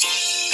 Peace.